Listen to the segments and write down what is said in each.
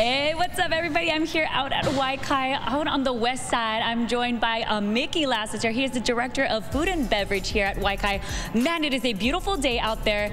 Hey, what's up, everybody? I'm here out at Wai Kai, out on the west side. I'm joined by uh, Mickey Lassiter. He is the director of food and beverage here at Wai Kai. Man, it is a beautiful day out there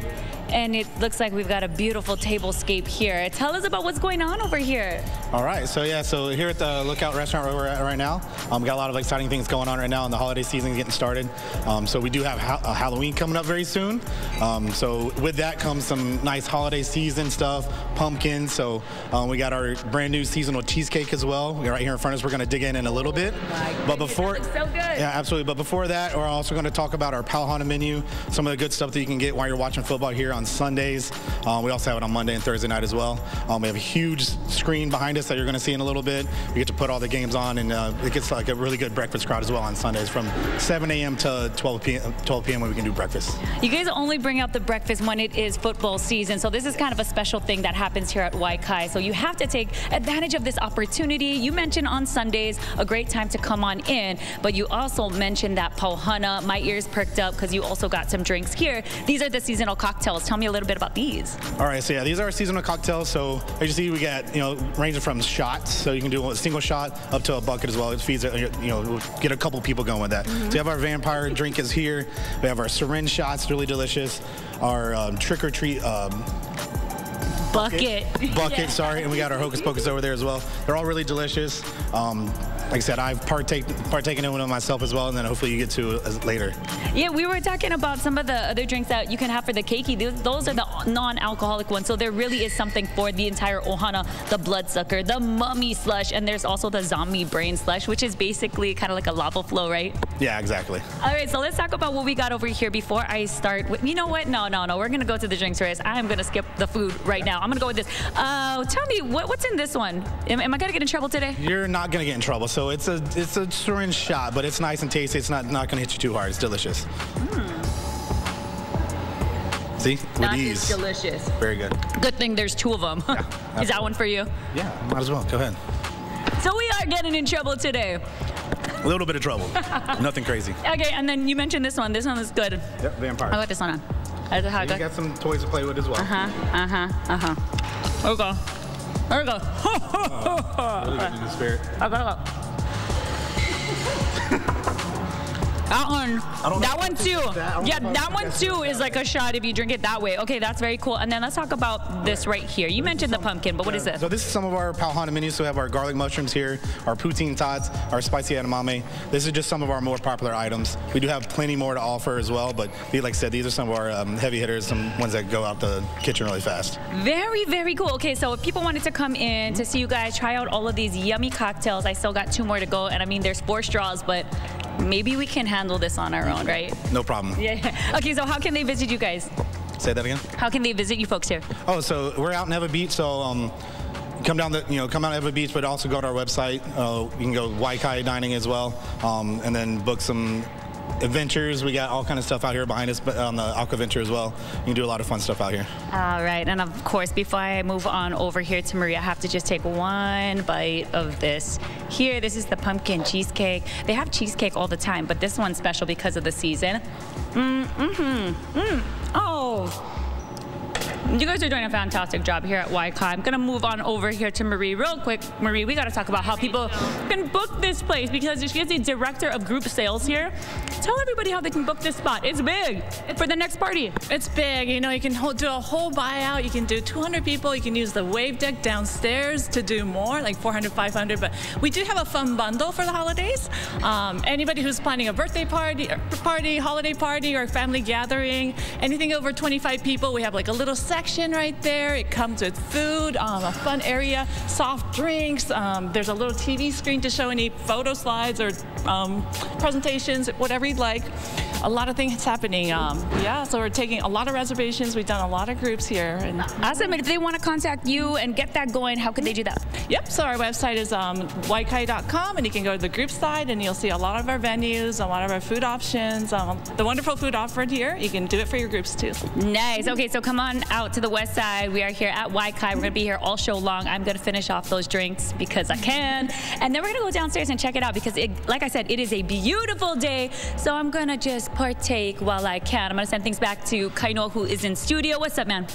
and it looks like we've got a beautiful tablescape here. Tell us about what's going on over here. All right, so yeah, so here at the Lookout Restaurant where we're at right now, um, we got a lot of exciting things going on right now, and the holiday season is getting started. Um, so we do have ha Halloween coming up very soon. Um, so with that comes some nice holiday season stuff, pumpkins. So um, we got our brand new seasonal cheesecake as well. We're right here in front of us. We're going to dig in in a little bit. Oh but before, so good. Yeah, absolutely. But before that, we're also going to talk about our Pauhana menu, some of the good stuff that you can get while you're watching football here on Sundays. Um, we also have it on Monday and Thursday night as well. Um, we have a huge screen behind us that you're going to see in a little bit. We get to put all the games on, and uh, it gets like a really good breakfast crowd as well on Sundays from 7 a.m. to 12 p.m. 12 p.m. when we can do breakfast. You guys only bring out the breakfast when it is football season, so this is kind of a special thing that happens here at Wai Kai. So you have to take advantage of this opportunity. You mentioned on Sundays a great time to come on in, but you also mentioned that Pauhana. My ears perked up because you also got some drinks here. These are the seasonal cocktails. Tell me a little bit about these? All right, so yeah, these are seasonal cocktails. So as you see, we got, you know, ranging from shots, so you can do a single shot up to a bucket as well. It feeds, you know, get a couple people going with that. Mm -hmm. So we have our vampire drink is here. We have our syringe shots, really delicious. Our um, trick or treat um, bucket. Bucket, yeah. sorry. And we got our hocus pocus over there as well. They're all really delicious. Um, like I said, I've partake, partaken in one myself as well, and then hopefully you get to later. Yeah, we were talking about some of the other drinks that you can have for the keiki. Those are the non-alcoholic ones, so there really is something for the entire ohana, the bloodsucker, the mummy slush, and there's also the zombie brain slush, which is basically kind of like a lava flow, right? Yeah, exactly. All right, so let's talk about what we got over here before I start. With, you know what? No, no, no. We're going to go to the drinks first. I am going to skip the food right now. I'm going to go with this. Uh, tell me, what, what's in this one? Am, am I going to get in trouble today? You're not going to get in trouble. So it's a it's a syringe shot, but it's nice and tasty. It's not not going to hit you too hard. It's delicious. Mm. See, with that ease. delicious. Very good. Good thing there's two of them. Yeah, is that one for you? Yeah, might as well. Go ahead. So we are getting in trouble today. A little bit of trouble. Nothing crazy. Okay, and then you mentioned this one. This one is good. Yep, vampire. I got this one on. I yeah, you got some toys to play with as well. Uh huh. Uh huh. Uh huh. There we go. There we go. oh, really good in the spirit. I got it. That one, that one too. That. Yeah, that one too is like a shot if you drink it that way. Okay, that's very cool. And then let's talk about this right here. You mentioned the pumpkin, but what is this? So this is some of our Pauhana menus. So we have our garlic mushrooms here, our poutine tots, our spicy edamame. This is just some of our more popular items. We do have plenty more to offer as well, but like I said, these are some of our um, heavy hitters, some ones that go out the kitchen really fast. Very, very cool. Okay, so if people wanted to come in to see you guys try out all of these yummy cocktails, I still got two more to go. And I mean, there's four straws, but maybe we can handle this on our own, right? No problem. Yeah. Okay, so how can they visit you guys? Say that again? How can they visit you folks here? Oh, so we're out in Ewa Beach, so um, come down the, you know, come out to Ewa Beach, but also go to our website. Uh, you can go Wai Kai Dining as well, um, and then book some adventures. We got all kind of stuff out here behind us but on the Aqua Venture as well. You can do a lot of fun stuff out here. All right, and of course, before I move on over here to Maria, I have to just take one bite of this. Here, this is the pumpkin cheesecake. They have cheesecake all the time, but this one's special because of the season. Mm, mm-hmm. Mm. Oh. You guys are doing a fantastic job here at Wai Kai. I'm gonna move on over here to Marie real quick. Marie, we gotta talk about how people can book this place because she is the director of group sales here. Tell everybody how they can book this spot. It's big for the next party. It's big. You know, you can do a whole buyout. You can do 200 people. You can use the wave deck downstairs to do more, like 400, 500. But we do have a fun bundle for the holidays. Um, anybody who's planning a birthday party, party, holiday party, or family gathering, anything over 25 people, we have like a little set section right there. It comes with food, um, a fun area, soft drinks. Um, there's a little TV screen to show any photo slides or um, presentations, whatever you'd like a lot of things happening. Um, yeah, so we're taking a lot of reservations. We've done a lot of groups here. And awesome. And if they want to contact you and get that going, how can they do that? Yep. So our website is um, waikai.com, and you can go to the group side, and you'll see a lot of our venues, a lot of our food options, um, the wonderful food offered here. You can do it for your groups too. Nice. Okay, so come on out to the west side. We are here at Wai Kai. We're going to be here all show long. I'm going to finish off those drinks because I can, and then we're going to go downstairs and check it out because, it, like I said, it is a beautiful day. So I'm going to just partake while I can. I'm going to send things back to Kaino, who is in studio. What's up, man?